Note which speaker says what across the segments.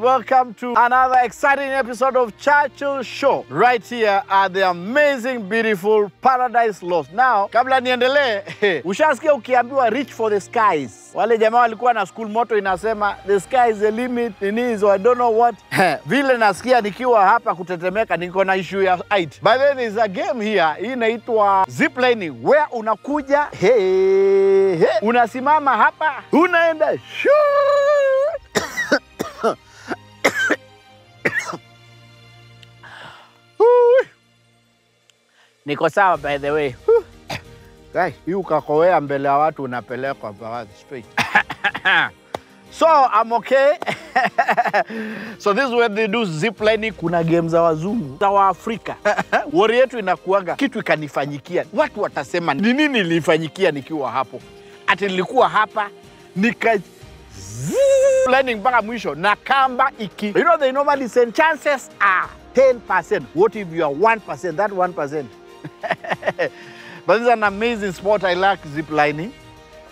Speaker 1: Welcome to another exciting episode of Churchill Show right here at the amazing, beautiful Paradise Lost. Now, kabla niendelee, ushasikia ukiambiwa reach for the skies. Wale jamaa walikuwa na school moto inasema the sky is the limit, nini so I don't know what. Vile nasikia nikiwa hapa kutetemeka, niko na issue ya height. By the way, there is a game here, hii inaitwa ziplining where unakuja hey, hey, unasimama hapa, unaenda shoo Niko sawa by the way. Guy, hii ukakowea mbele ya watu unapelekwa baadhi straight. So I'm okay. so this is where they do zip line. Kuna game za wazungu za Waafrika. Wori yetu inakuanga kitu ikanifanyikia, watu watasema ni nini nilifanyikia nikiwa hapo, ati nilikuwa hapa nika planning mpaka mwisho na kamba iki you know they normally say chances are 10% what if you are 1% that 1% but this is an amazing sport i like zip lining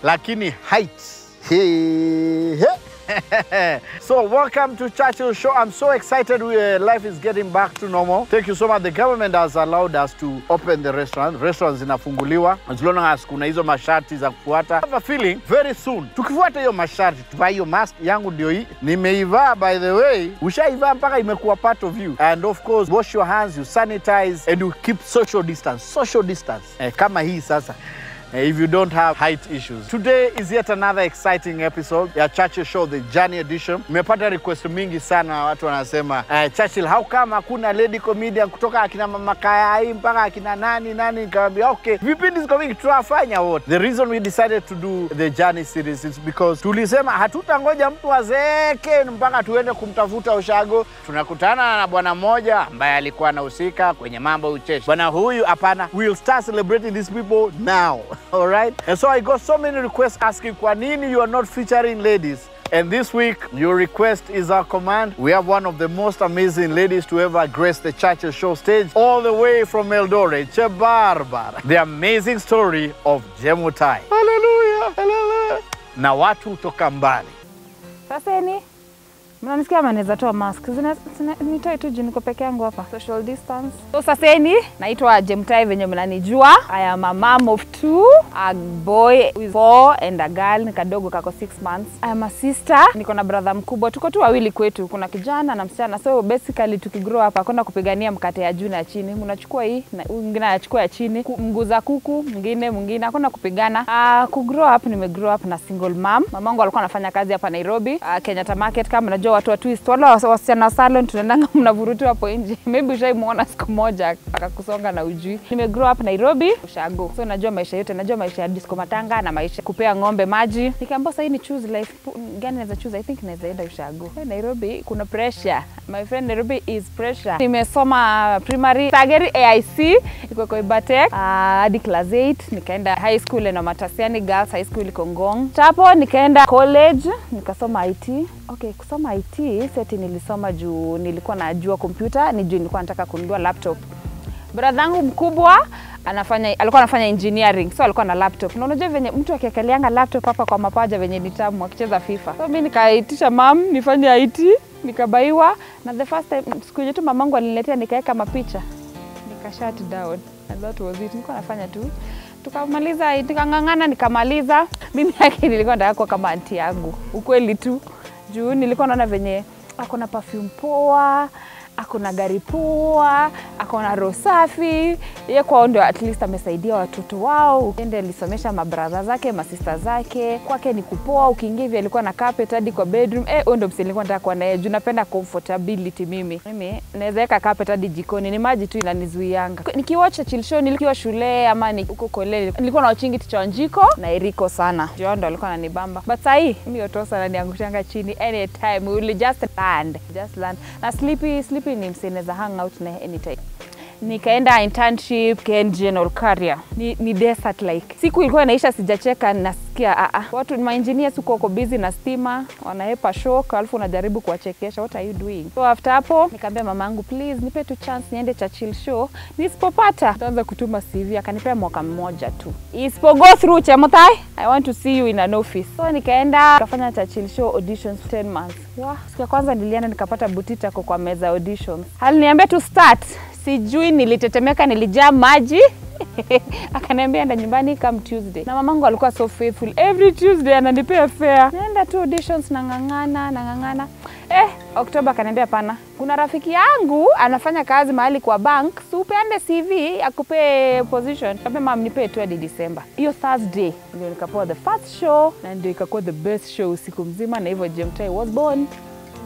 Speaker 1: lakini height Hey, hey. so welcome to Churchill Show. I'm so excited. We, uh, life is getting back to normal. Thank you so much. The government has allowed us to open the restaurant. Restaurants zinafunguliwa as long as kuna hizo masharti za kufuata. I have a feeling very soon tukifuata hiyo masharti, tuvae hiyo mask yangu ndio hii nimeivaa. By the way, ushaivaa mpaka imekuwa part of you. And of course, wash your hands, you sanitize and you keep social distance. Social distance eh, kama hii sasa if you don't have height issues. Today is yet another exciting episode ya Churchill Show, the Journey Edition. Nimepata request mingi sana, watu wanasema uh, Churchill, how come hakuna lady comedian kutoka akina mama Kayai mpaka akina nani nani? Nikamwambia okay, vipindi ziko vingi, tunafanya wote. The reason we decided to do the Journey series is because tulisema hatutangoja mtu azeeke mpaka tuende kumtafuta ushago. Tunakutana na bwana mmoja ambaye alikuwa anahusika kwenye mambo ucheshi. Bwana huyu hapana, we'll start celebrating these people now. All right? And so I got so many requests asking kwa nini you are not featuring ladies. And this week, your request is our command. We have one of the most amazing ladies to ever grace the Churchill Show stage, all the way from Eldoret, Chebarbar. The amazing story of Jemutai. Hallelujah, hallelujah. Na watu toka mbali.
Speaker 2: Saseni, mnanisikia ama naweza toa mask? Nitoe tu juu niko peke yangu hapa. Social distance. So saseni, naitwa Jemtai venye mnanijua. I am a mom of two, a boy with four and a girl ni kadogo kako six months. I am a sister, niko na brother mkubwa, tuko tu wawili kwetu, kuna kijana na msichana. So basically tukigrow up hakuna kupigania mkate ya juu na ya chini, unachukua hii na mwingine anachukua ya chini, Mguza kuku mwingine mwingine, hakuna kupigana. Uh, kugrow up, nimegrow up na single mom. Mamangu alikuwa anafanya kazi hapa Nairobi, uh, Kenyatta Market. Kama unajua watu wa twist, wala wasi- wasichana wa salon tunaendanga mnavurutu hapo nje, maybe ushaimuona siku moja akakusonga na ujui. Nime grow up Nairobi, ushago, so najua maisha yote, najua maisha ya disco matanga na maisha kupea ng'ombe maji. Nikaambiwa sasa ni choose life gani naweza choose, I think naweza enda ushago. Nairobi kuna pressure, my friend, Nairobi is pressure. Nimesoma primary Sageri AIC iko Koibatek Ibatek hadi class 8 nikaenda high school na Matasiani Girls High School iko Ngong. Chapo nikaenda college nikasoma IT. Okay, kusoma IT seti nilisoma juu nilikuwa najua kompyuta, ni juu nilikuwa nataka kununua laptop. Brother yangu mkubwa anafanya alikuwa anafanya engineering so alikuwa na laptop. Na unajua venye mtu akiekeleanga laptop hapa kwa mapaja venye ni tamu akicheza FIFA. So mi nikaitisha mam nifanye IT nikabaiwa. Na the first time siku yenye tu mamangu aliniletea nikaweka mapicha. Nika shut down. And that was it. Nilikuwa nafanya tu. Tukamaliza nikang'ang'ana nikamaliza. Mimi yake nilikuwa nataka kama anti yangu. Ukweli tu juu nilikuwa naona venye ako na perfume poa ako na gari poa ako na roho safi. Ye kwao ndio at least amesaidia watoto wao. Ende alisomesha mabradha zake masista zake. Kwake ni kupoa ukiingia hivi alikuwa na carpet hadi kwa bedroom. Eh huyo ndio msilikuwa nilikuwa nataka kuwa naye juu napenda comfortability mimi. Mimi naweza weka carpet hadi jikoni ni maji tu inanizuianga. Nikiwacha chill show nilikuwa shule ama huko koleni, nilikuwa na wachingi ticha Wanjiko na Eriko sana. Juu ndo alikuwa ananibamba. But sahii mimi otosa naniangushanga chini anytime. We will just land just land. Na sleepy sleepy ni msee hangout hang out naye anytime nikaenda internship general career Ni, ni desert like. Siku ilikuwa inaisha sijacheka nasikia a a Watu ma engineers huko wako busy na stima, wanaepa shock alafu unajaribu kuwachekesha what are you doing? So after hapo nikaambia mamangu please nipe tu chance niende Churchill show. Nisipopata nitaanza kutuma CV akanipea mwaka mmoja tu. Isipo go through Chemutai, I want to see you in an office. So nikaenda nikafanya Churchill show auditions 10 months. Wow. Siku ya kwanza nilienda nikapata butita kwa meza auditions. Aliniambia tu start. Sijui nilitetemeka, nilijaa maji akaniambia enda nyumbani come Tuesday. Na mamangu alikuwa so faithful, every Tuesday ananipea fare. Naenda tu auditions, nang'ang'ana nang'ang'ana. Eh, Oktoba akaniambia pana, kuna rafiki yangu anafanya kazi mahali kwa bank, si upeande CV akupe position. Kaambia mam, nipe tu hadi December. Hiyo Thursday ndio nikapewa the first show na ndio ikakuwa the best show usiku mzima, na hivyo Jemtai was born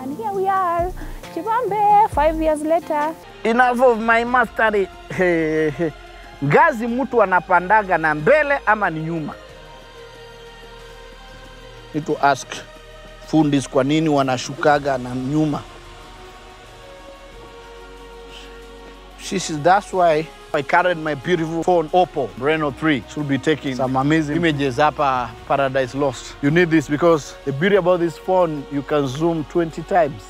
Speaker 2: and here we are Chibambe five years later.
Speaker 1: enough of my mastery. Ngazi mtu anapandaga na mbele ama ni nyuma? Need to ask fundis kwa nini wanashukaga na nyuma. This is, that's why I carried my beautiful phone Oppo Reno 3. Should be taking some amazing images hapa Paradise Lost. You need this because the beauty about this phone, you can zoom 20 times.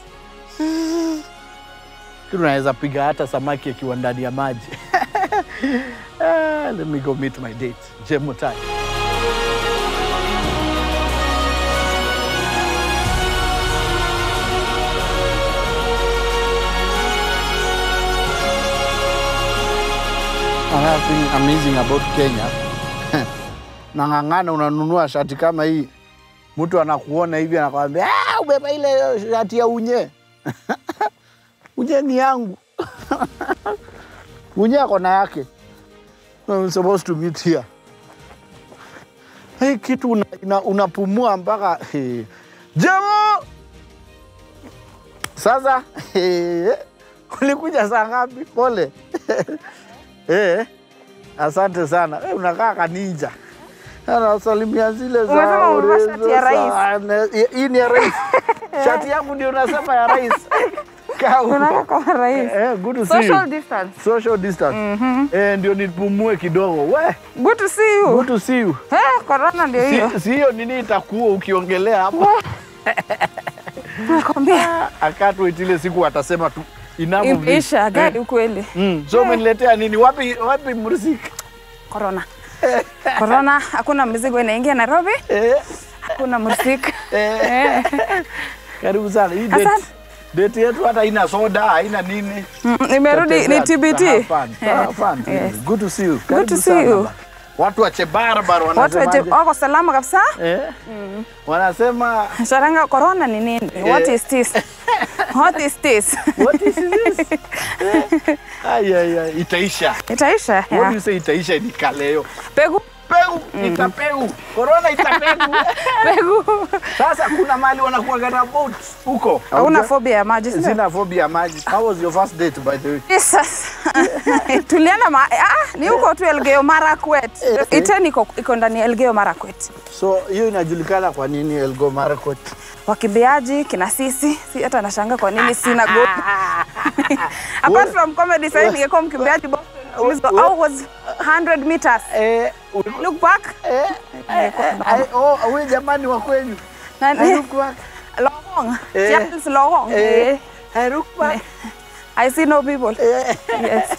Speaker 1: Kitu unaweza piga hata samaki akiwa ndani ya maji. Ah, Let me go meet my date, Jemutai. Another thing amazing about Kenya, nang'ang'ana, unanunua shati kama hii, mtu anakuona hivi anakwambia "Ah, ubeba ile shati ya unye unye ni yangu unye ako na yake. I'm supposed to meet here. Hii kitu una, una, unapumua mpaka hey. Jemo sasa hey, ulikuja saa ngapi? Pole Eh, asante sana. Eh, unakaa kaninja. Anasalimia zile za. Hii ni ya rais. Shati yangu ndio nasema ya rais. Eh.
Speaker 2: Social distance.
Speaker 1: Eh, ndio nipumue kidogo. We,
Speaker 2: Good to see you.
Speaker 1: good to see you.
Speaker 2: Eh, corona ndio hiyo.
Speaker 1: Si, si hiyo nini itakuwa ukiongelea hapa.
Speaker 2: Nakwambia.
Speaker 1: Akatu ile siku atasema tu enough of this.
Speaker 2: Ukweli.
Speaker 1: Mm. So umeniletea nini? Wapi wapi muziki?
Speaker 2: Corona. Corona, hakuna mizigo inaingia Nairobi,
Speaker 1: Eh,
Speaker 2: hakuna muziki.
Speaker 1: eh. Karibu sana. Hii date, date yetu hata haina soda, haina nini.
Speaker 2: Mm, Nimerudi ni TBT. Eh,
Speaker 1: fun.
Speaker 2: yes.
Speaker 1: Good to see you.
Speaker 2: Good
Speaker 1: to
Speaker 2: see you.
Speaker 1: Watu wa Chebarbar wanasemaje?
Speaker 2: wako salama kabisa.
Speaker 1: Eh? Wanasema
Speaker 2: Sharanga corona ni nini? What
Speaker 1: Eh.
Speaker 2: is this? What is this?
Speaker 1: what is this? ay, ay, ay. ai itaisha.
Speaker 2: Itaisha.
Speaker 1: What do you say itaisha ni kaleo.
Speaker 2: Pegu
Speaker 1: Pegu, itapegu. Corona itapegu.
Speaker 2: pegu.
Speaker 1: Sasa kuna mali wanakuwaga na boat huko.
Speaker 2: Hauna phobia ya maji. sio?
Speaker 1: Sina phobia ya maji. How was your first date by the way?
Speaker 2: Jesus. Tuliana ma ah, ni huko tu Elgeyo Marakwet. Iten iko iko ndani Elgeyo Marakwet.
Speaker 1: So hiyo inajulikana kwa nini Elgeyo Marakwet?
Speaker 2: Wakimbiaji kina sisi, si hata nashangaa kwa nini sina goal. Apart from comedy sasa ningekuwa mkimbiaji Boston. au was 100 meters?
Speaker 1: Eh,
Speaker 2: Look back.
Speaker 1: eh, eh, eh, oh, wewe jamani wa kwenu
Speaker 2: Nani?
Speaker 1: look back.
Speaker 2: long
Speaker 1: Eh.
Speaker 2: Charles Longong.
Speaker 1: Eh,
Speaker 2: Eh.
Speaker 1: Look back.
Speaker 2: I see no people.
Speaker 1: Yeah.
Speaker 2: Yes.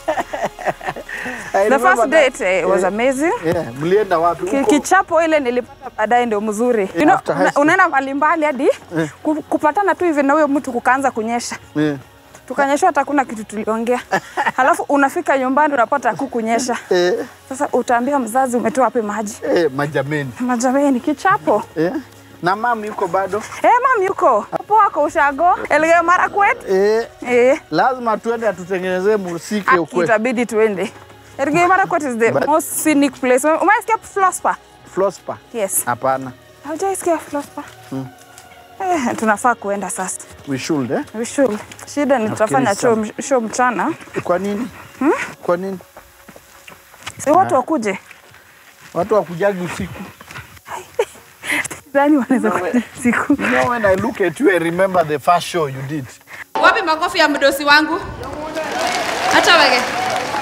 Speaker 2: The first
Speaker 1: that.
Speaker 2: date eh, was
Speaker 1: Eh.
Speaker 2: amazing.
Speaker 1: Yeah, mlienda wapi huko?
Speaker 2: Kichapo ile nilipata baadaye ndio mzuri. You know, unaenda mbali mbalimbali hadi yeah. kupatana tu hivi na huyo mtu kukaanza kunyesha.
Speaker 1: Yeah.
Speaker 2: Tukanyeshwa hata kuna kitu tuliongea. Halafu unafika nyumbani unapata kukunyesha
Speaker 1: eh,
Speaker 2: Sasa utaambia mzazi umetoa wapi maji?
Speaker 1: eh, majameni.
Speaker 2: Majameni kichapo.
Speaker 1: Eh? Na mami yuko bado?
Speaker 2: Eh, mami yuko. Hapo wako ushago. Elgeyo Marakwet.
Speaker 1: Eh,
Speaker 2: Eh.
Speaker 1: lazima tuende atutengenezee musiki huko.
Speaker 2: itabidi tuende. Elgeyo Marakwet is the
Speaker 1: But-
Speaker 2: most scenic place. Umesikia Flospa?
Speaker 1: Flospa.
Speaker 2: Yes.
Speaker 1: Hapana.
Speaker 2: Haujaisikia Flospa? Eh, tunafaa kuenda sasa.
Speaker 1: We should, eh?
Speaker 2: We should. Shida ni tutafanya show, show mchana.
Speaker 1: Kwa nini? Hmm? Kwa nini?
Speaker 2: Si watu wakuje.
Speaker 1: Watu wakujagi usiku.
Speaker 2: Sidhani wanaweza kuja siku.
Speaker 1: You know when I look at you I remember the first show you did.
Speaker 3: Wapi makofi ya mdosi wangu? Hata wewe.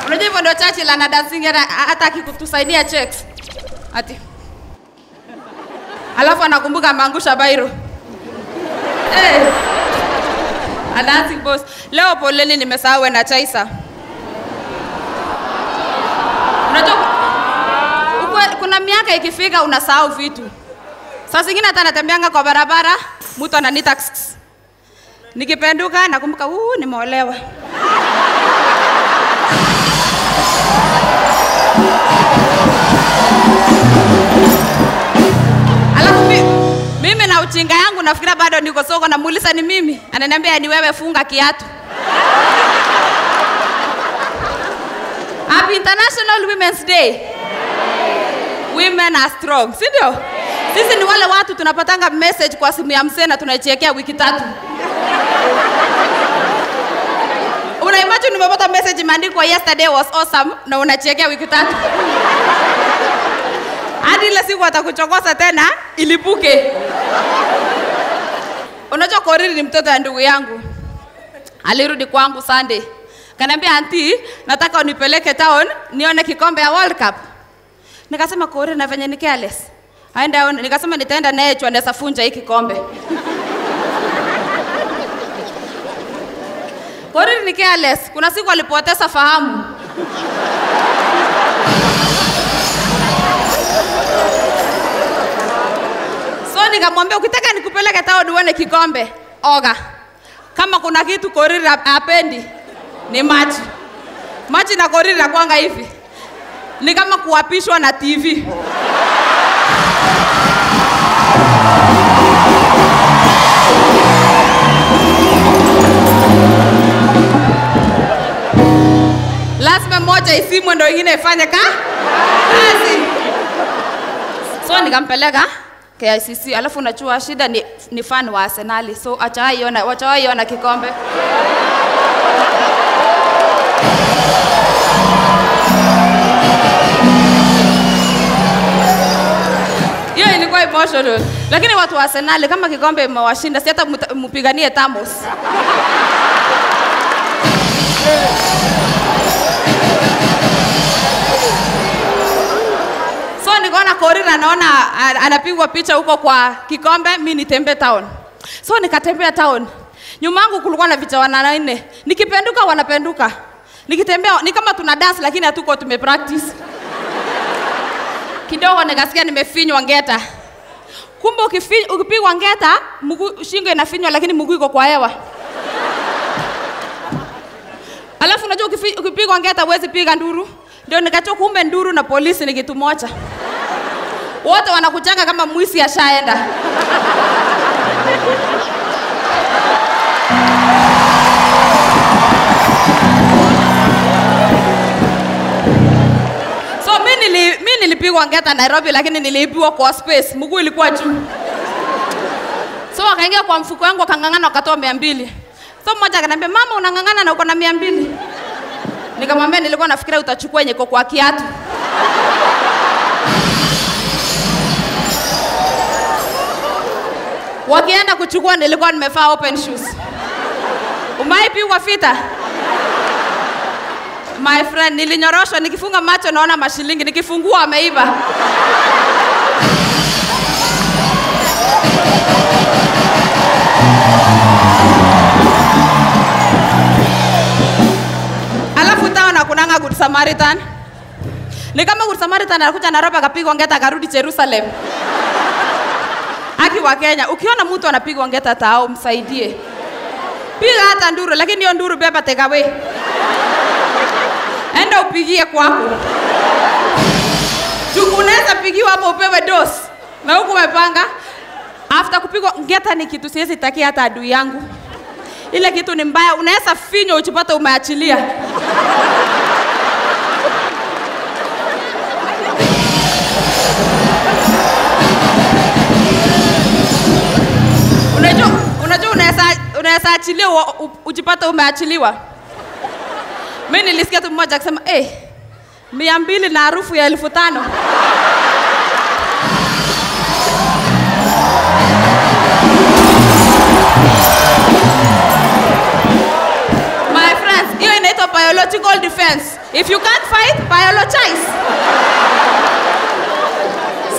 Speaker 3: Unajua hivyo ndio Churchill anadancing hata hata akikutusaidia checks. Ati. Alafu anakumbuka ameangusha bairo. Eh. A dancing boss. Leo poleni nimesahau na Chaisa. Unajua kuna miaka ikifika unasahau vitu. Saa zingine hata natembeanga kwa barabara, mtu ks. Nikipenduka nakumbuka uu, nimeolewa. Alafu mimi na uchinga yangu nafikira bado niko soko, namuuliza ni mimi, ananiambia ni wewe, funga kiatu. Happy International Women's Day. Women are strong, si ndio? Sisi ni wale watu tunapatanga message kwa simu ya msee na tunaichekea wiki tatu. Una imagine umepata message imeandikwa yesterday was awesome na unachekea wiki tatu. Hadi ile siku atakuchokosa tena ilipuke. Unajua Koriri ni mtoto wa ndugu yangu. Alirudi kwangu Sunday. Kaniambia anti, nataka unipeleke town nione kikombe ya World Cup. Nikasema Koriri na venye ni careless. Aende aone. Nikasema nitaenda naye chwandesa funja hii kikombe. Kori ni careless. Kuna siku alipoteza fahamu. So nikamwambia ukitaka nikupeleke town uone kikombe, oga. Kama kuna kitu Koriri apendi ni maji. Maji na Koriri nakwanga hivi. Ni kama kuapishwa na TV. Moja isimwe ndo ingine ifanye ka kazi. So nikampeleka KICC, alafu unachua shida ni, ni fan wa Arsenali, so achawaiona wachawaiona kikombe. Hiyo ilikuwa emotional, lakini watu wa Arsenal kama kikombe imewashinda, si hata mpiganie Tamos. Nikaona Korira naona anapigwa picha huko kwa kikombe, mi nitembe town. So nikatembea town. Nyuma yangu kulikuwa na vijana wanne. Nikipenduka wanapenduka. Nikitembea ni kama tuna dance lakini hatuko tumepractice. Kidogo nikasikia nimefinywa ngeta. Kumbe ukipigwa ngeta, mguu shingo inafinywa lakini mguu iko kwa hewa. Alafu unajua ukipigwa ngeta huwezi piga nduru. Ndio nikachua kumbe nduru na polisi ni kitu moja. Wote wanakuchanga kama mwisi ashaenda. So mi nili, mi nilipigwa ngeta Nairobi lakini niliibiwa kwa space, mguu ilikuwa juu. So wakaingia kwa mfuko wangu wakang'ang'ana wakatoa mia mbili. So mmoja akaniambia mama, unang'ang'ana na uko na mia mbili. Nikamwambia nilikuwa nafikiria utachukua yenye kwa kiatu. Wakienda kuchukua nilikuwa nimevaa open shoes. Umaipigwa fita? My friend, nilinyoroshwa nikifunga macho naona mashilingi, nikifungua ameiba. Alafu tao na kunanga Good Samaritan. Ni kama Good Samaritan anakuja Nairobi akapigwa ngeta akarudi Jerusalem. Aki wa Kenya, ukiona mtu anapigwa ngeta tao msaidie. Piga hata nduru, lakini hiyo nduru beba away. Enda upigie kwako. Juu unaweza pigiwa hapo upewe dose na huku umepanga. After kupigwa ngeta ni kitu siwezi takia hata adui yangu. Ile kitu ni mbaya, unaweza finywa uchipata umeachilia. Unaweza achiliwa ujipata umeachiliwa. Mi nilisikia tu mmoja akisema eh, mia mbili na harufu ya elfu tano. My friends, hiyo inaitwa biological defense. If you can't fight, biologize.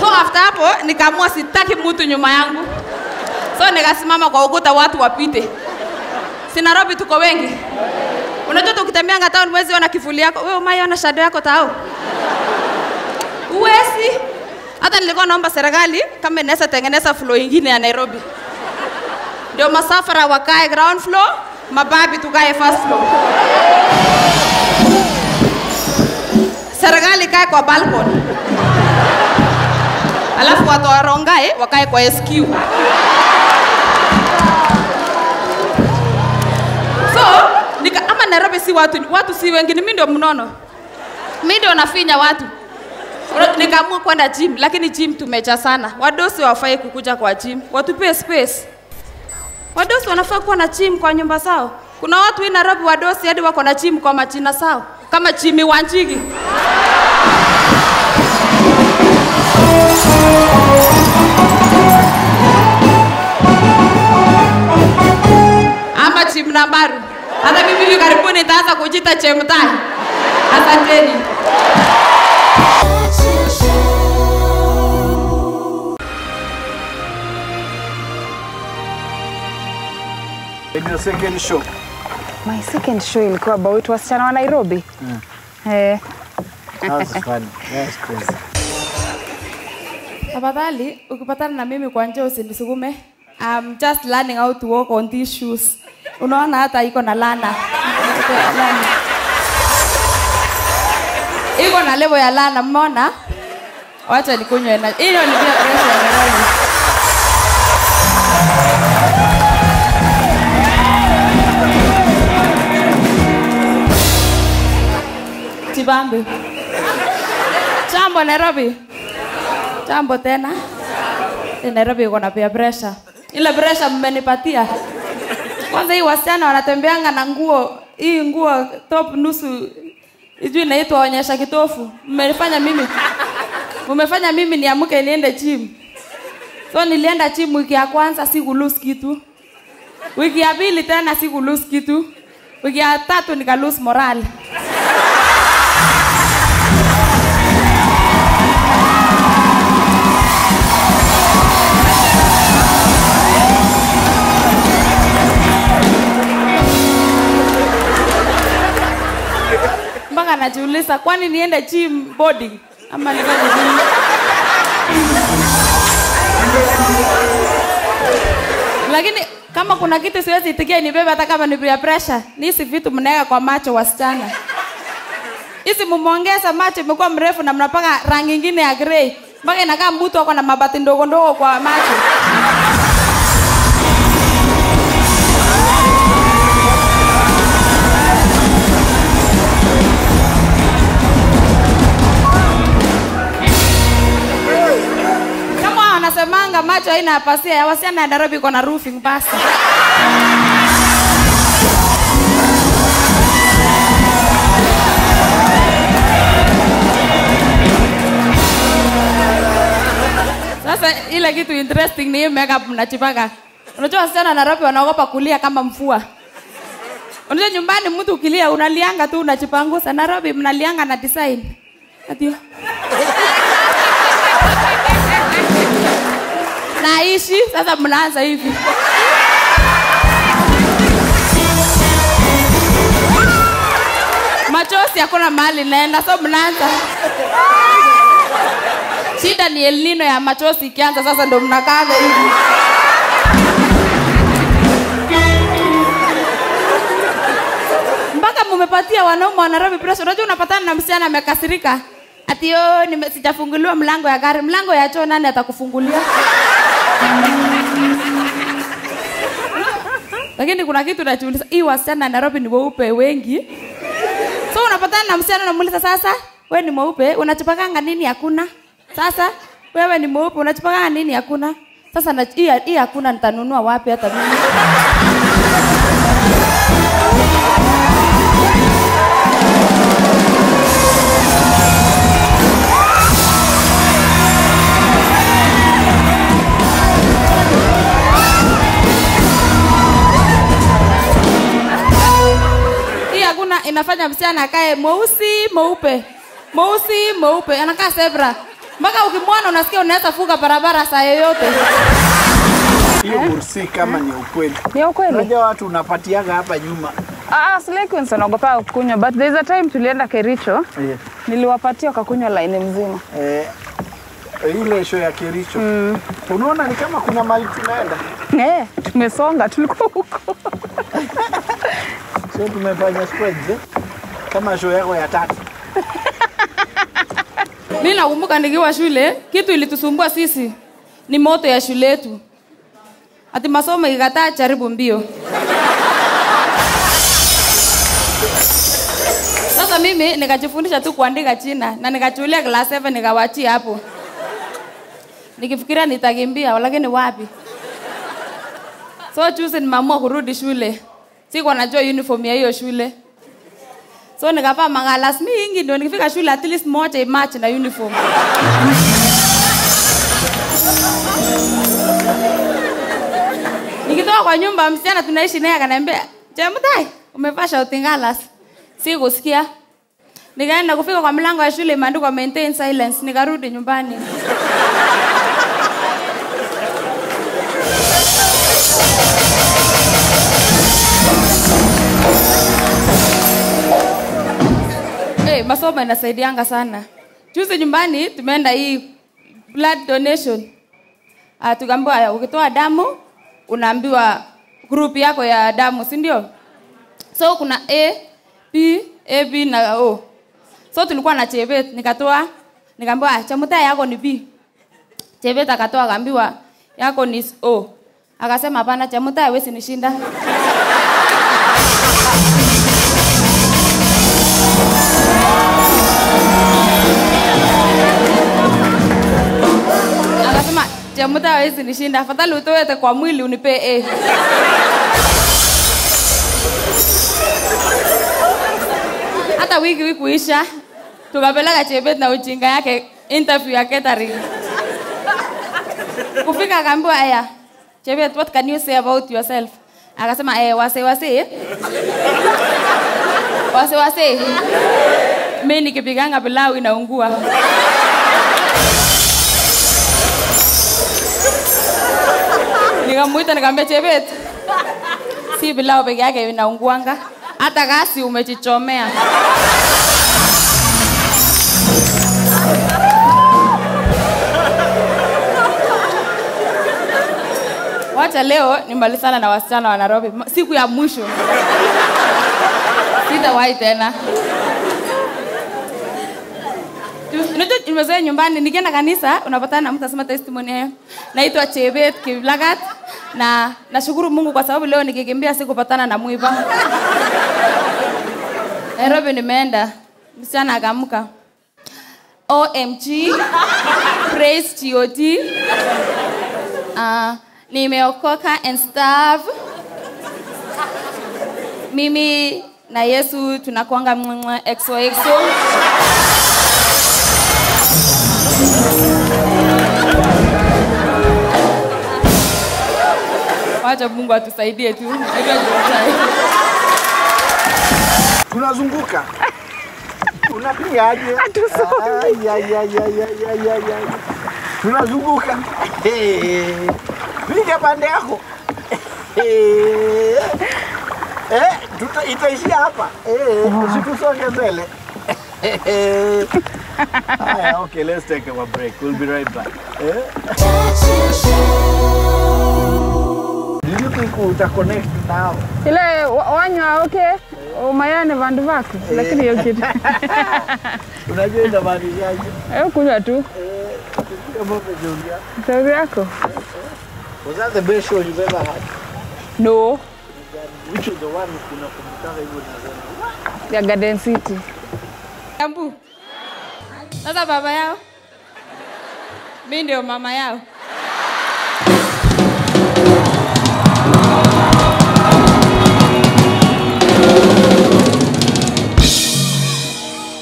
Speaker 3: So after hapo nikaamua sitaki mtu nyuma yangu. So nikasimama kwa ukuta watu wapite. Si Nairobi tuko wengi. Unajua tukitembea town mwezi ona kivuli yako. Wewe umaiona shadow yako tao? Uwezi. Hata nilikuwa naomba serikali kama inaweza tengeneza floor ingine ya Nairobi. Ndio masafara wakae ground floor, mababi tukae first floor. Serikali kae kwa balcony. Alafu watu warongae wakae kwa SQ. So, nika, ama Nairobi si watu, watu si wengi, mimi ndio mnono. Mimi ndio nafinya watu. Nikaamua kwenda gym, lakini gym tumecha sana. Wadosi wafai kukuja kwa gym, watupie space. Wadosi wanafaa kuwa na gym kwa nyumba zao. Kuna watu hii Nairobi wadosi hadi wako na gym kwa majina zao, kama Jimmy Wanjigi. Ama chimnambaru. Hata mimi hivi karibuni nitaanza kujita Chemtai. Asanteni.
Speaker 1: Your second show.
Speaker 2: My second show ilikuwa about wasichana wa Nairobi. Eh,
Speaker 1: fun. That was crazy.
Speaker 3: Tafadhali ukipatana na mimi kwa njia usinisukume. I'm just learning how to walk on these shoes. Unaona hata iko na lana. Iko na level ya lana, mmeona? Wacha nikunywe na. Hiyo ni pia pressure ya Nairobi. Chibambe. Jambo Nairobi. Jambo tena. Nairobi iko na pia pressure. Ile pressure mmenipatia. Kwanza hii wasichana wanatembeanga na nguo hii nguo top nusu ijui inaitwa onyesha kitofu. Mmefanya mimi mmefanya mimi niamke niende gym. So nilienda gym wiki ya kwanza si kulose kitu. Wiki ya pili tena si kulose kitu. Wiki ya tatu nika lose morale. Mpaka najiuliza kwani niende gym body ama nifanye nini? Lakini kama kuna kitu siwezi itikia nibebe hata kama ni peer pressure, ni hizi vitu mnaweka kwa macho wasichana. Hizi mumeongeza macho imekuwa mrefu na mnapaka rangi ingine ya grey mpaka inakaa mtu ako na mabati ndogo ndogo kwa macho. Wanasemanga macho haina pasia ya wasichana ya Nairobi iko na roofing basi. Sasa ile kitu interesting ni hii makeup mnachipaka. Unajua wasichana wa Nairobi wanaogopa kulia kama mfua. Unajua nyumbani mtu ukilia unalianga tu unachipangusa. Nairobi mnalianga na design. Adio. Naishi sasa mnaanza hivi. Machozi hakuna mahali naenda so mnaanza. Shida ni elnino ya machozi ikianza sasa ndo mnakaga hivi. Mpaka mumepatia wanaume wa Nairobi pressure. Unajua unapatana na msichana amekasirika? Ati yo nime- sijafunguliwa mlango ya gari, mlango ya choo nani atakufungulia? Lakini kuna kitu najiuliza, hii wasichana Nairobi ni weupe wengi, so unapatana na msichana unamuuliza, sasa we ni mweupe unachipakanga nini? Hakuna. Sasa wewe ni mweupe unachipakanga nini? Hakuna. Sasa hii hakuna, nitanunua wapi hata mimi? Inafanya msichana akae mweusi mweupe mweusi mweupe anakaa zebra mpaka ukimwona unasikia unaweza fuka barabara saa yoyote
Speaker 1: Hiyo bursi kama ni ukweli.
Speaker 2: Ni ukweli?
Speaker 1: Unajua watu unapatiaga hapa nyuma.
Speaker 2: Ah, kukunywa but there is a time tulienda Kericho
Speaker 1: Yeah.
Speaker 2: niliwapatia wakakunywa laini mzima.
Speaker 1: eh, ile show ya Kericho. Unaona ni kama kuna mali tunaenda.
Speaker 2: Eh, tumesonga tulikuwa huko.
Speaker 1: So tumefanya spreads eh? Kama show yako ya tatu.
Speaker 3: mi nakumbuka nikiwa shule kitu ilitusumbua sisi ni moto ya shule yetu. Ati masomo ikataa jaribu mbio. Sasa mimi nikajifundisha tu kuandika china na nikachulia class 7 nikawachia hapo. Nikifikiria nitakimbia lakini wapi? So juzi nimeamua kurudi shule sikuwa najua uniform ya hiyo shule. So nikavaa magalas mingi ndio nikifika shule at least moja imatch na uniform. Nikitoka kwa nyumba msichana tunaishi naye akaniambia chemutai umevaa shauti ngalas? Sikusikia. Nikaenda kufika kwa mlango wa shule imeandikwa maintain silence nikarudi nyumbani masomo inasaidianga sana. Juzi nyumbani tumeenda hii blood donation. Uh, tukaambiwa "Aya, ukitoa damu unaambiwa group yako ya damu si ndio? So kuna a b a b na o. So tulikuwa na chebet nikatoa nikaambiwa "Ah, chamuta yako ni b. Chebet akatoa akaambiwa yako ni o. Akasema hapana chamuta hawezi nishinda chamuta hawezi nishinda. Afadhali utoete kwa mwili unipe a. Hata wiki wiki kuisha tukapeleka chebet na ujinga yake interview ya catering. Kufika akaambiwa aya chebet what can you say about yourself? Akasema eh, wase wase. Wase wase. Mimi nikipiganga pilau inaungua nikamuita nikamwambia chebet si pilau peke yake inaunguanga hata gasi umechichomea. Wacha leo nimalizana na wasichana wa nairobi. Siku ya mwisho. Sitawahi tena nimezoea nyumbani nikienda kanisa unapatana na mtu asema testimony yao naitwa chebet kiblagat na nashukuru mungu kwa sababu leo nikikimbia sikupatana na mwiba. Nairobi nimeenda msichana akaamka. Omg praise got uh, nimeokoka and stuff mimi na yesu tunakuanga mwemwe exo exo wacha mungu atusaidie tu
Speaker 1: Tunazunguka. Unapigaje? Tunazunguka. Piga pande yako. Eh, eh, itaishia hapa. Eh, usitusonge mbele. Eh, Haya, okay, let's take a break. We'll be right back. Do Did you think uta connect now?
Speaker 2: Ile wanywa okay umayane vandu vako lakini hiyo kitu
Speaker 1: Unajua inamaanishaje?
Speaker 2: Eh, kunywa tu
Speaker 1: Eh,
Speaker 2: shauri yako
Speaker 1: Was that the best show you've ever had?
Speaker 2: no
Speaker 1: Which is the one unakumbukanga hivyo unasema?
Speaker 2: ya Garden City
Speaker 3: Kambu. Sasa baba yao mi ndio mama yao.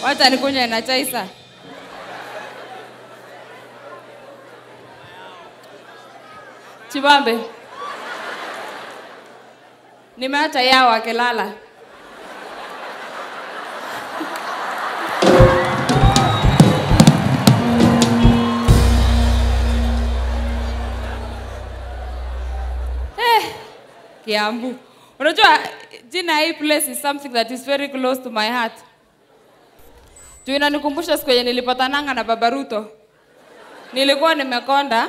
Speaker 3: Wacha nikunywe na chai sasa. Chibambe. Nimeacha yao akilala. Kiambu. Unajua jina hii place is something that is very close to my heart. Juu inanikumbusha siku yenye nilipatananga na Baba Ruto. Nilikuwa nimekonda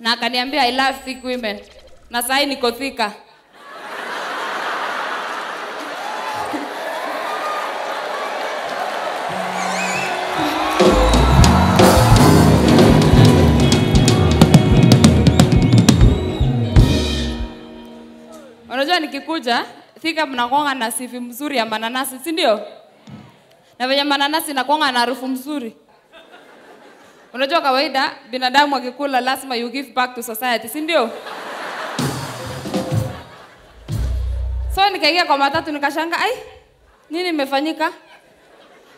Speaker 3: na akaniambia I love thick women. Na sasa niko thika. Unajua nikikuja Thika mnakuanga na sifi mzuri ya mananasi, si ndio? Na venye mananasi nakuanga na harufu mzuri. Unajua kawaida binadamu akikula lazima you give back to society, si ndio? So nikaingia kwa matatu nikashanga, ai, nini imefanyika?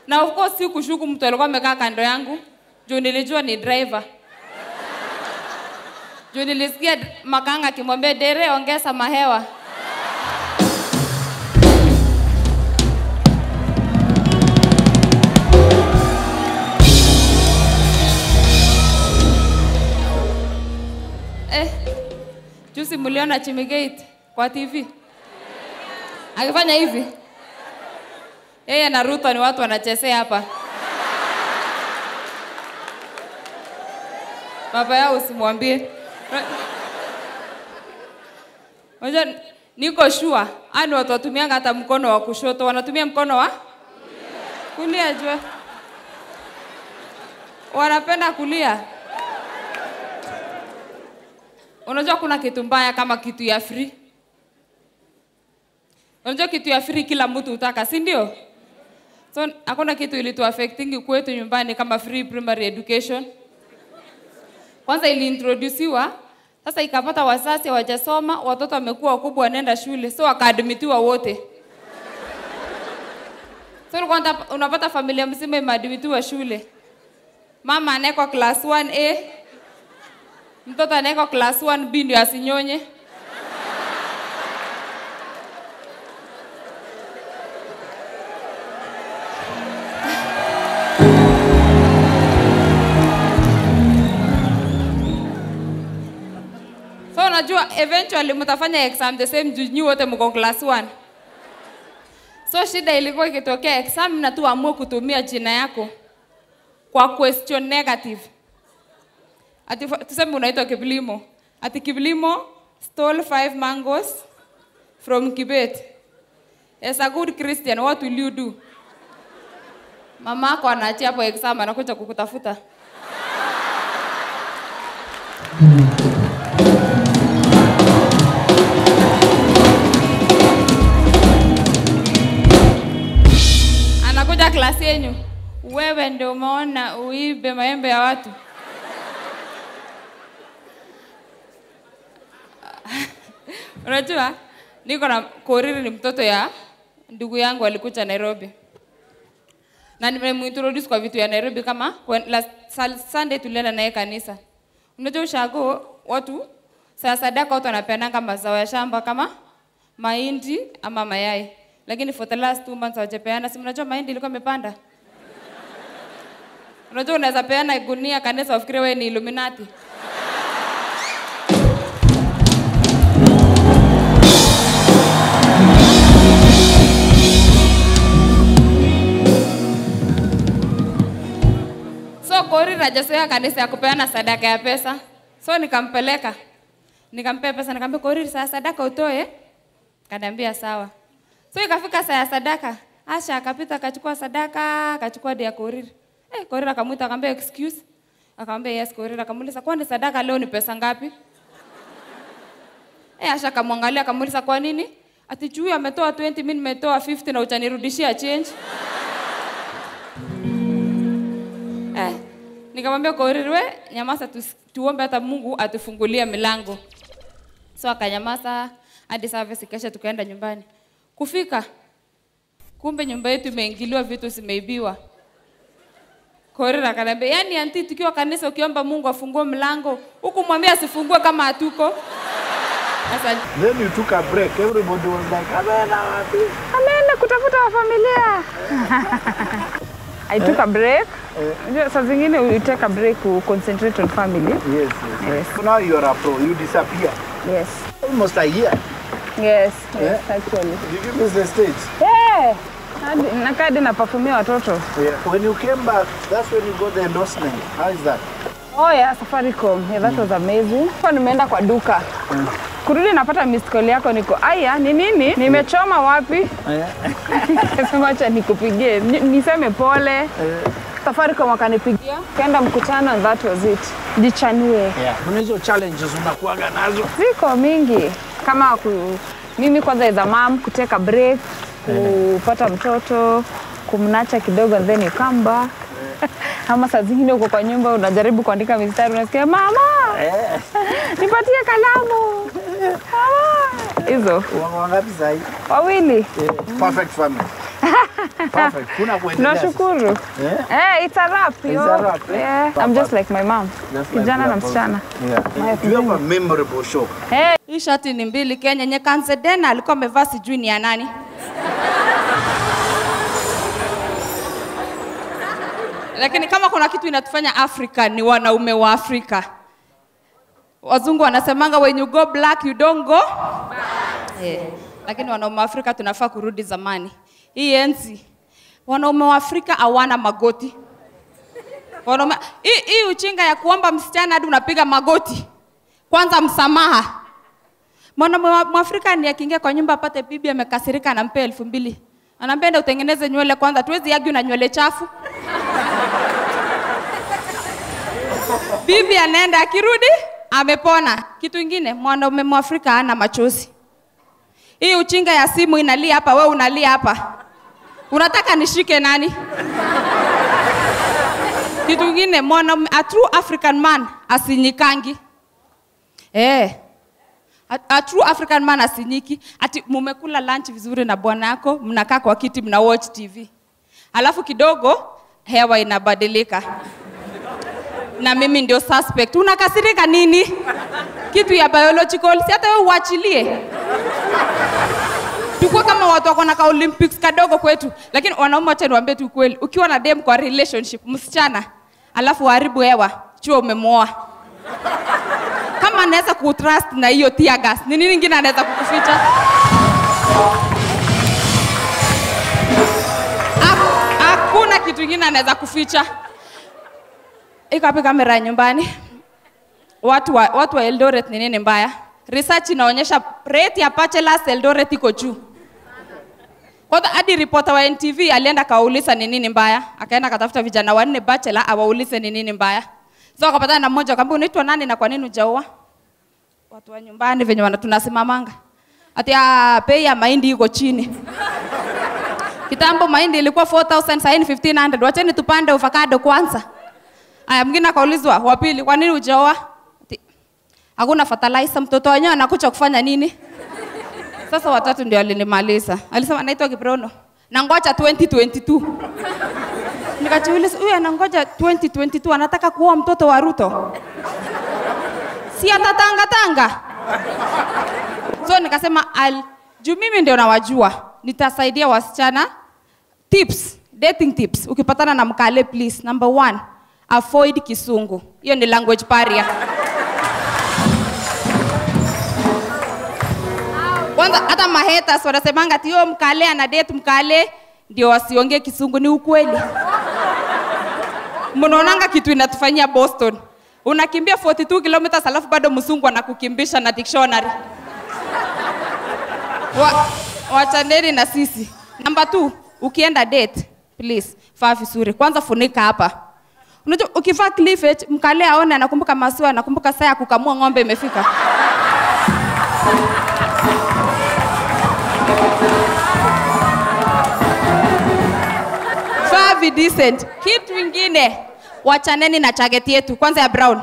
Speaker 3: Na of course si kushuku mtu alikuwa amekaa kando yangu juu nilijua ni driver. Juu nilisikia makanga akimwambia dere, ongeza mahewa. Juzi mliona Chimigate kwa TV akifanya hivi, yeye na Ruto ni watu wanachezea hapa. Baba yao usimwambie. Unajua niko shua ani watu watumianga hata mkono wa kushoto, wanatumia mkono wa kulia jua. Wanapenda kulia. Unajua kuna kitu mbaya kama kitu ya free. Unajua kitu ya free kila mtu utaka, si ndio? So hakuna kitu ilitu affecting kwetu nyumbani kama free primary education. Kwanza iliintrodusiwa sasa ikapata wazazi hawajasoma, watoto wamekuwa wakubwa, wanaenda shule, so wakaadmitiwa wote. So unapata familia mzima imeadmitiwa shule, mama anawekwa class 1A, mtoto anawekwa class 1B ndio asinyonye. So unajua eventually mtafanya exam the same juu nyi wote mko class 1. So shida ilikuwa ikitokea exam na tu amue kutumia jina yako kwa question negative. Ati tuseme unaitwa Kiblimo. Ati Kiblimo stole five mangoes from Kibet. As a good Christian, what will you do? Mama yako anaachia hapo exam anakuja kukutafuta. anakuja klasi yenyu, wewe ndio umeona uibe maembe ya watu. Unajua, niko na Koriri ni mtoto ya ndugu yangu alikuja Nairobi na nimemuintroduce kwa vitu ya Nairobi kama last Sunday tulienda naye kanisa. Unajua ushago watu saa sadaka watu wanapeananga mazao ya shamba kama mahindi ama mayai, lakini for the last two months hawajapeana. Si mnajua mahindi ilikuwa imepanda. Unajua unaweza peana gunia kanisa wafikiri wewe ni Illuminati. Kori hajazoea kanisa ya kupeana sadaka ya pesa. So nikampeleka. Nikampea pesa nikamwambia Kori saa sadaka utoe. Kaniambia sawa. So ikafika saa ya sadaka. Asha akapita akachukua sadaka, akachukua dia Korir. Eh, Korir akamuita akamwambia excuse. Akamwambia yes Korir akamuuliza kwani sadaka leo ni pesa ngapi? Eh, Asha akamwangalia akamuuliza kwa nini? Ati juu ametoa 20 mimi nimetoa 50 na utanirudishia change. Nikamwambia Korir, we nyamaza tu, tuombe hata Mungu atufungulie milango. So akanyamaza hadi service kesha tukaenda nyumbani. Kufika kumbe nyumba yetu imeingiliwa, vitu zimeibiwa. Korir akaniambia, yani anti, tukiwa kanisa ukiomba Mungu afungue mlango, huku mwambie asifungue kama hatuko.
Speaker 1: Then you took a break. Everybody was like, ameenda wapi?
Speaker 2: Ameenda kutafuta wa familia. I took a break. Unajua saa zingine you take a break to concentrate on family.
Speaker 1: Yes, yes.
Speaker 2: Yes.
Speaker 1: So now you are a pro. You disappear.
Speaker 2: Yes.
Speaker 1: Almost a year.
Speaker 2: Yes, yes, actually.
Speaker 1: Did you miss the stage?
Speaker 2: Yeah. Nakadi na perfumia watoto.
Speaker 1: Yeah. When you came back, that's when you got the endorsement. How is that?
Speaker 2: Oh yeah, Safaricom. Yeah, that mm. was amazing. Nimeenda kwa duka. Kurudi napata missed call yako niko, aya, ni nini? Nimechoma wapi? Sema acha nikupigie. Niseme pole. Safaricom wakanipigia. Kaenda mkutano and that was it. Jichanue.
Speaker 1: Yeah. Kuna hizo challenges unakuaga nazo.
Speaker 2: Ziko mingi kama ku, mimi kwanza as a mom kuteka break, kupata mtoto, kumnacha kidogo and then you come back. Ama saa zingine uko kwa nyumba unajaribu kuandika mistari unasikia mama, nipatie kalamu. Hizo
Speaker 1: wangapi sasa hivi?
Speaker 2: wawili.
Speaker 1: Perfect family. Perfect. Kuna kuendelea. sasa.
Speaker 2: Nashukuru.
Speaker 1: Yeah.
Speaker 2: Eh, it's a wrap,
Speaker 1: It's a wrap, eh?
Speaker 2: Yeah, I'm just like my mom.
Speaker 1: Just like
Speaker 2: Kijana na msichana.
Speaker 1: Yeah. Do you have a memorable show?
Speaker 2: Hey.
Speaker 3: Hii shati ni mbili Kenya. Nye Kansedena alikuwa amevaa sijui ni ya nani. Lakini kama kuna kitu inatufanya Afrika ni wanaume wa Afrika. Wazungu wanasemanga when you go black you don't go yeah. Lakini wanaume wa Afrika tunafaa kurudi zamani. Hii enzi wanaume wa Afrika hawana magoti. Wanaume hii hii uchinga ya kuomba msichana hadi unapiga magoti. Kwanza msamaha. Mwanaume wa Afrika ni akiingia kwa nyumba apate bibi amekasirika, anampea elfu mbili anaambia enda utengeneze nywele kwanza, tuwezi yagi na nywele chafu. bibi anaenda, akirudi amepona. Kitu ingine, mwanaume Mwafrika ana machozi. Hii uchinga ya simu inalia hapa, we unalia hapa, unataka nishike nani? Kitu ingine, mwanaume a true African man asinyikangi eh. A, a true African man asinyiki. Ati mumekula lunch vizuri na bwana yako, mnakaa kwa kiti mna watch TV. Alafu kidogo hewa inabadilika. Na mimi ndio suspect. Unakasirika nini? Kitu ya biological, si hata wewe uachilie. Tukuwe kama watu wako na ka Olympics kadogo kwetu. Lakini wanaume wacha niwaambie tu kweli, ukiwa na dem kwa relationship msichana, alafu haribu hewa, chua umemwoa kama anaweza kutrust na hiyo tear gas, ni nini ingine anaweza kukuficha? Hakuna kitu ingine anaweza kuficha. Iko wapi kamera ya nyumbani? Watu wa, watu wa Eldoret ni nini mbaya? Research inaonyesha rate ya bachelors Eldoret iko juu. Kwa hadi reporter wa NTV alienda kawauliza ni nini mbaya, akaenda akatafuta vijana wanne bachelor awaulize ni nini mbaya. So akapatana na mmoja akamwambia unaitwa nani na kwa nini hujaoa? Watu wa nyumbani venye tunasimamanga. Ati ah, bei ya mahindi iko chini. Kitambo mahindi ilikuwa 4000 sasa ni 1500. Wacheni tupande avocado kwanza. Aya, mwingine akaulizwa wa pili, kwa nini hujaoa? Hakuna fertilizer, mtoto wenyewe anakuja kufanya nini? Sasa watatu ndio alinimaliza. Alisema naitwa Kiprono. Na ngoja 2022. Nikajiuliza huyu anangoja 2022 anataka kuoa mtoto wa Ruto. Si atatanga tanga. So nikasema al juu mimi ndio nawajua. Nitasaidia wasichana tips, dating tips. Ukipatana na mkale please, number one, avoid kisungu. Hiyo ni language barrier. Kwanza hata mahetas wanasemanga ati yo mkale ana date mkale ndio wasionge kisungu. Ni ukweli. Mnaonanga kitu inatufanyia Boston. Unakimbia 42 kilometers alafu bado msungu anakukimbisha na dictionary. Wa, wachaneni na sisi. Namba 2, ukienda date, please, faa vizuri. Kwanza funika hapa. Unajua ukivaa cleavage, mkale aone anakumbuka maziwa, anakumbuka saa ya kukamua ng'ombe imefika. Vaa vi decent. Kitu ingine, wachaneni na jacket yetu kwanza ya brown.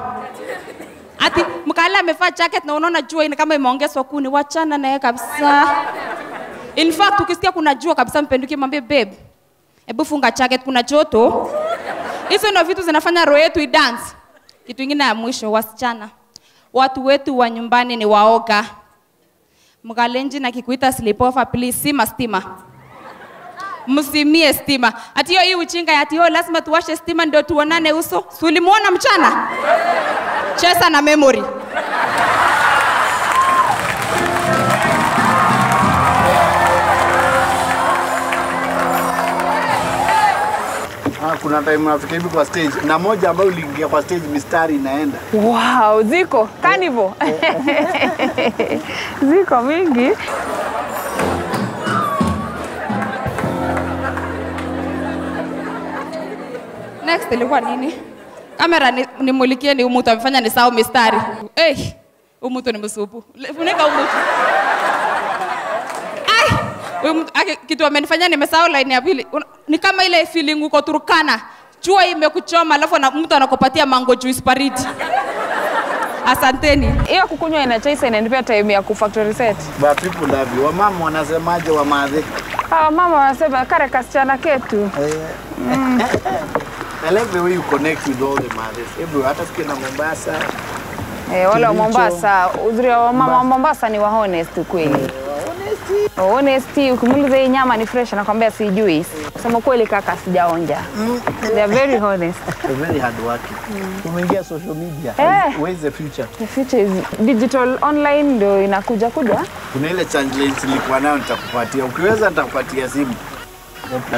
Speaker 3: Ati mkale amevaa jacket na unaona jua ina kama imeongezwa kuni, wachana naye kabisa. In fact, ukisikia kuna jua kabisa, mpendukie mwambie babe, hebu funga jacket, kuna joto. Hizo ndio vitu zinafanya roho yetu idance. Kitu kingine ya mwisho, wasichana, watu wetu wa nyumbani ni waoga. Mkalenji na kikuita sleepover, please, sima stima msimie stima. Ati hiyo hii uchinga ati hiyo lazima tuwashe stima ndio tuonane uso. Si ulimuona mchana? Cheza na memory.
Speaker 1: Kuna time unafika hivi kwa stage na moja ambayo uliingia kwa stage mistari inaenda.
Speaker 2: Wow, ziko carnival. ziko mingi.
Speaker 3: Next ilikuwa nini? Kamera ni, nimulikie ni umutu amefanya ni sawa mistari. Eh, umutu ni msupu. Funika umutu. Ai, huyu mtu aki- kitu amenifanyia nimesahau line ya pili. Ni kama ile feeling uko Turkana. Jua imekuchoma alafu na mtu anakupatia mango juice baridi. Asanteni.
Speaker 2: Hiyo kukunywa ina chaisa inanipea time ya kufactory reset.
Speaker 1: But people love you. Wamama wanasemaje wa madhe?
Speaker 2: Ah, mama wanasema kare kasichana ketu.
Speaker 1: I love the way you connect with all the mothers. Hebu Hata sikia na Mombasa.
Speaker 2: Eh, wale wa Mombasa, uzuri wa mama wa Mombasa ni wa honest kweli. Honesty, Honesty, ukimuuliza hii nyama ni fresh anakwambia sijui. Kusema kweli kaka sijaonja. Mm. They are very honest.
Speaker 1: They're very hard working. Mm. Umeingia social media.
Speaker 2: Eh.
Speaker 1: Where is the future?
Speaker 2: The future is digital online ndio inakuja kuja.
Speaker 1: Kuna ile challenge nilikuwa nayo nitakupatia. Ukiweza nitakupatia simu.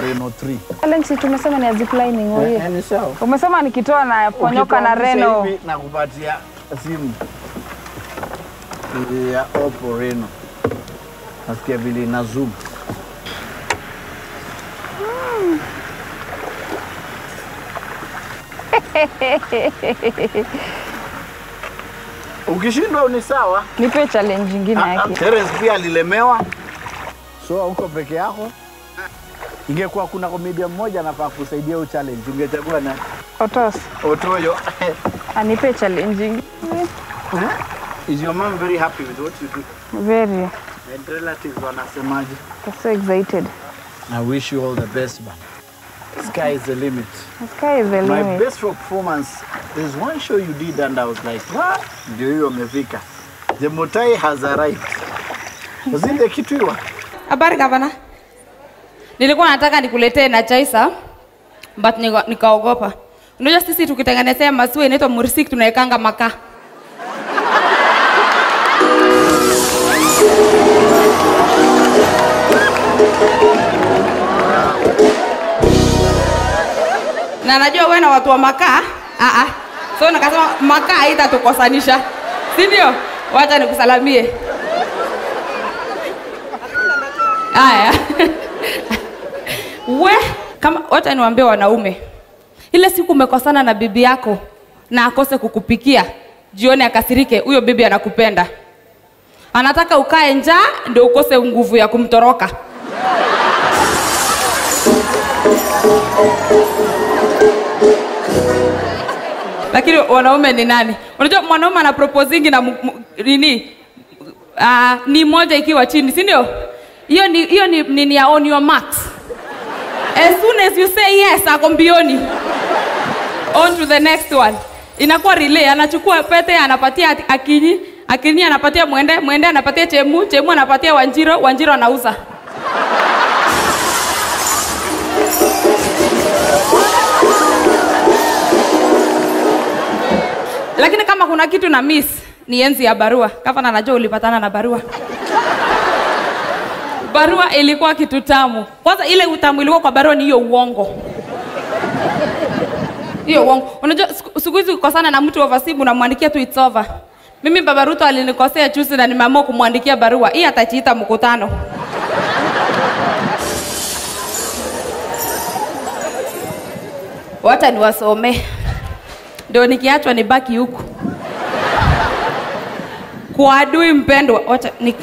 Speaker 1: Reno 3.
Speaker 2: Challenge tumesema ni ya ziplining wewe.
Speaker 1: Yeah, ni sawa.
Speaker 2: Umesema nikitoa na ponyoka na Reno.
Speaker 1: hivi nakupatia simu ya Oppo Reno. Nasikia vile ina zoom. Ukishindwa ni sawa.
Speaker 2: Nipe challenge nyingine
Speaker 1: Ah, ah,
Speaker 2: yake.
Speaker 1: Terence pia alilemewa, so huko peke yako. Ingekuwa kuna komedia mmoja anafaa kusaidia hiyo challenge, ungechagua na
Speaker 2: Otos.
Speaker 1: Otoyo.
Speaker 2: Anipe challenge nyingine.
Speaker 1: Is your mom very happy with what you do?
Speaker 2: Very.
Speaker 1: And relatives wanasemaje?
Speaker 2: I'm so excited.
Speaker 1: I wish you all the best, man. Sky is the limit.
Speaker 2: The sky is the
Speaker 1: My
Speaker 2: limit.
Speaker 1: My best performance, there's one show you did and I was like, what? Ndio hiyo amefika. The Mutai has arrived. Was it the Kitwiwa?
Speaker 3: Habari gavana. Nilikuwa nataka nikuletee na chaisa but nika- nikaogopa. Unajua sisi tukitengenezea masuo inaitwa mursik tunaekanga makaa. Na najua wewe na watu wa makaa ah ah. So nikasema makaa haitatukosanisha, si ndio? Wacha nikusalamie. Haya. We, kama wacha niwaambie wanaume. Ile siku umekosana na bibi yako na akose kukupikia, jioni akasirike, huyo bibi anakupenda. Anataka ukae njaa ndio ukose nguvu ya kumtoroka. Lakini wanaume ni nani? Unajua mwanaume ana proposingi na nini? Uh, ni moja ikiwa chini, si ndio? Hiyo ni hiyo ni nini ya on your mark. As soon as you say yes, ako mbioni. On to the next one. Inakuwa relay, anachukua pete anapatia ati- Akinyi, Akinyi anapatia Mwende, Mwende anapatia Chemu, Chemu anapatia Wanjiro, Wanjiro anauza. Lakini kama kuna kitu na miss ni enzi ya barua. Gavana, najua ulipatana na barua. Barua ilikuwa kitu tamu. Kwanza ile utamu ilikuwa kwa barua ni hiyo uongo. Hiyo uongo. Unajua siku- hizi ukikosana na mtu overseas unamwandikia tu it's over. Mimi baba Ruto alinikosea juzi na nimeamua kumwandikia barua. Hii atachiita mkutano. Wacha niwasomee ndio nikiachwa nibaki huku kwa adui mpendwa. Wacha ni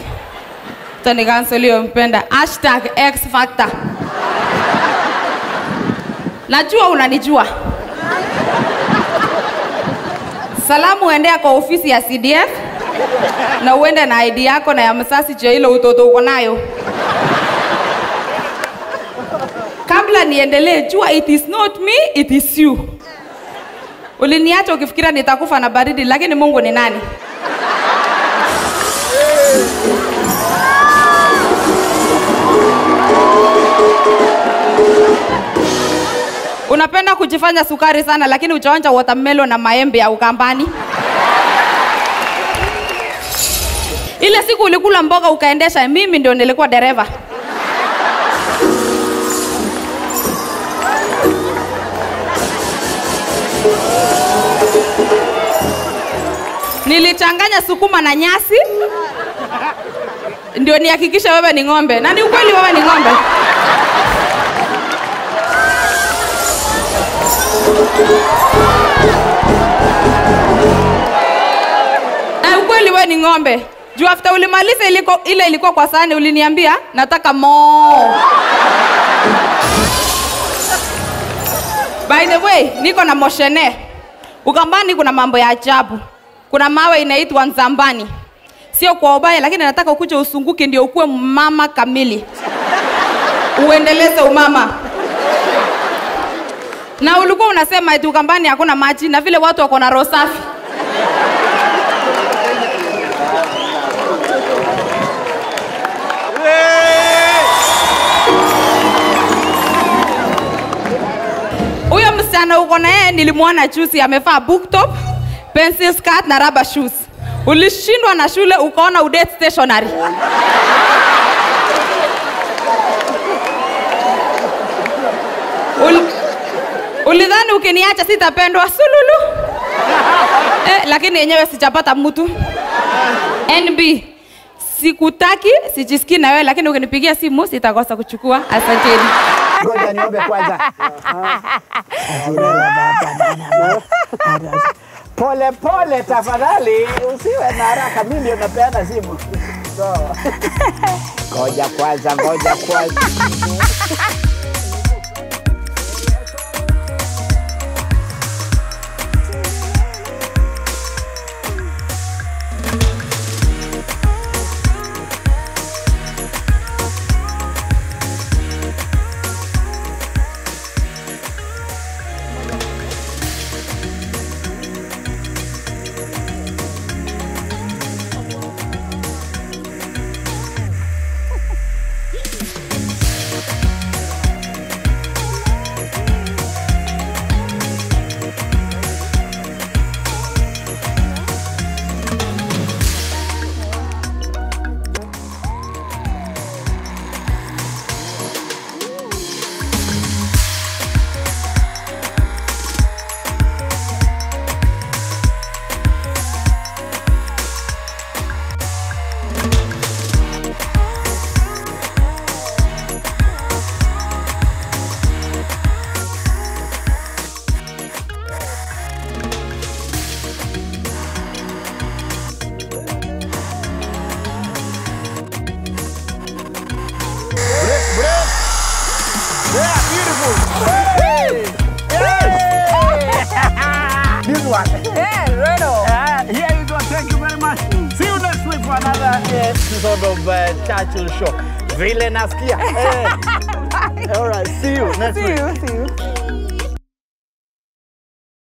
Speaker 3: tani nikansel hiyo mpenda hashtag X factor. Najua unanijua. Salamu endea kwa ofisi ya CDF na uende na ID yako na ya msasi cha ile utoto uko nayo. Kabla niendelee, jua it is not me, it is you. Uliniacha ukifikira nitakufa na baridi, lakini Mungu ni nani? Unapenda kujifanya sukari sana, lakini uchaonja watermelon na maembe ya Ukambani. Ile siku ulikula mboga ukaendesha, mimi ndio nilikuwa dereva. Nilichanganya sukuma na nyasi. Ndio nihakikisha wewe ni ng'ombe. Na ni ukweli wewe ni ng'ombe. Na ukweli wewe ni ng'ombe. Juu after ulimaliza iliko, ile ilikuwa kwa sahani uliniambia nataka moo. By the way niko na moshene. Ukambani kuna mambo ya ajabu kuna mawe inaitwa nzambani. Sio kwa ubaya lakini nataka ukuje usunguke ndio ukuwe mama kamili. Uendeleze umama. Na ulikuwa unasema eti ukambani hakuna maji na vile watu wako na roho safi. Huyo msichana uko na yeye nilimwona juzi amevaa book top pencil skirt na rubber shoes. Ulishindwa na shule ukaona udate stationary. Ul, ulidhani ukiniacha sitapendwa sululu. Eh, lakini yenyewe sijapata mtu. Nb sikutaki sijisikii na wewe lakini ukinipigia simu sitakosa kuchukua. Asanteni.
Speaker 1: Ngoja niombe kwanza. Pole pole tafadhali, usiwe na haraka, mimi ndio napeana simu. Ngoja kwanza, ngoja kwanza. Churchill Show. Vile nasikia. Hey. All right. See you next
Speaker 2: See
Speaker 1: week.
Speaker 2: you, see you.